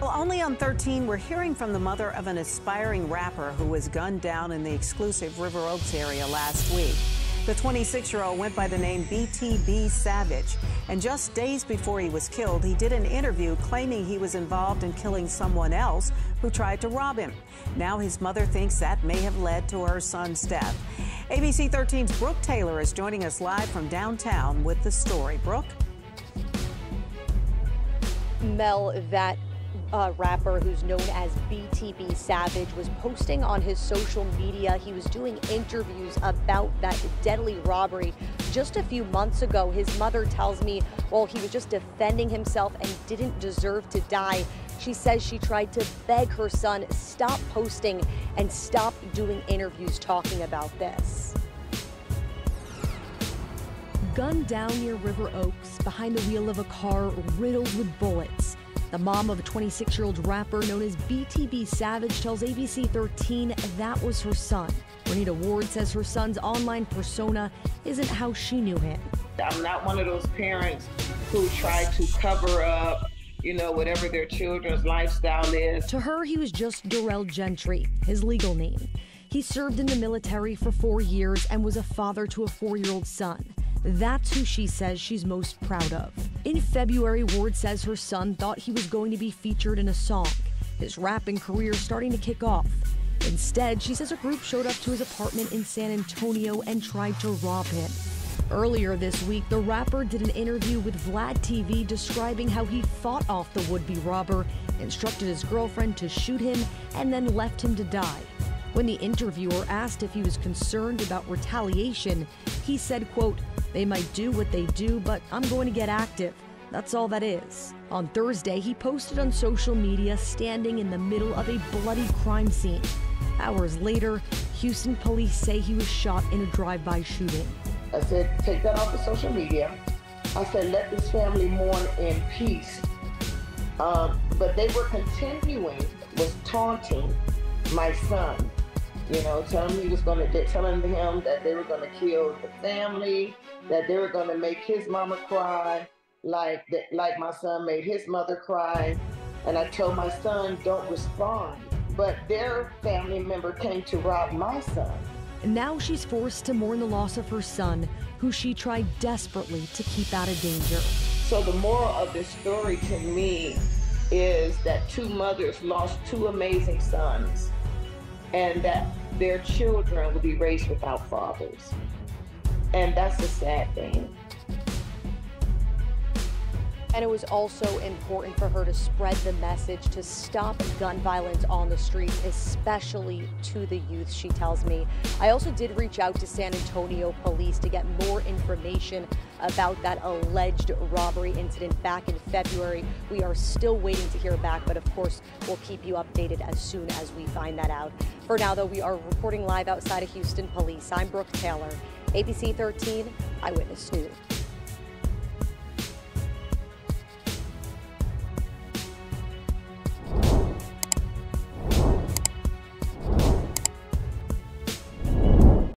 Well, only on 13, we're hearing from the mother of an aspiring rapper who was gunned down in the exclusive River Oaks area last week. The 26 year old went by the name BTB Savage, and just days before he was killed, he did an interview claiming he was involved in killing someone else who tried to rob him. Now his mother thinks that may have led to her son's death. ABC 13's Brooke Taylor is joining us live from downtown with the story. Brooke? Mel, that uh, rapper who's known as BTB Savage was posting on his social media. He was doing interviews about that deadly robbery just a few months ago. His mother tells me, well, he was just defending himself and didn't deserve to die. She says she tried to beg her son stop posting and stop doing interviews talking about this. Gunned down near River Oaks behind the wheel of a car riddled with bullets. The mom of a 26 year old rapper known as BTB Savage tells ABC 13 that was her son. Renita Ward says her son's online persona isn't how she knew him. I'm not one of those parents who try to cover up, you know, whatever their children's lifestyle is. To her, he was just Darrell Gentry, his legal name. He served in the military for four years and was a father to a four year old son. That's who she says she's most proud of. In February, Ward says her son thought he was going to be featured in a song, his rapping career starting to kick off. Instead, she says a group showed up to his apartment in San Antonio and tried to rob him. Earlier this week, the rapper did an interview with Vlad TV describing how he fought off the would be robber, instructed his girlfriend to shoot him, and then left him to die. When the interviewer asked if he was concerned about retaliation, he said, quote, they might do what they do, but I'm going to get active. That's all that is. On Thursday, he posted on social media standing in the middle of a bloody crime scene. Hours later, Houston police say he was shot in a drive by shooting. I said, take that off of social media. I said, let this family mourn in peace. Um, but they were continuing, was taunting my son. You know, telling him he was to, telling him that they were going to kill the family, that they were going to make his mama cry, like that, like my son made his mother cry. And I told my son, don't respond. But their family member came to rob my son. Now she's forced to mourn the loss of her son, who she tried desperately to keep out of danger. So the moral of this story to me is that two mothers lost two amazing sons and that their children will be raised without fathers. And that's a sad thing. And it was also important for her to spread the message to stop gun violence on the streets, especially to the youth, she tells me. I also did reach out to San Antonio police to get more information about that alleged robbery incident back in February. We are still waiting to hear back, but of course, we'll keep you updated as soon as we find that out. For now, though, we are reporting live outside of Houston Police. I'm Brooke Taylor, ABC 13 Eyewitness News.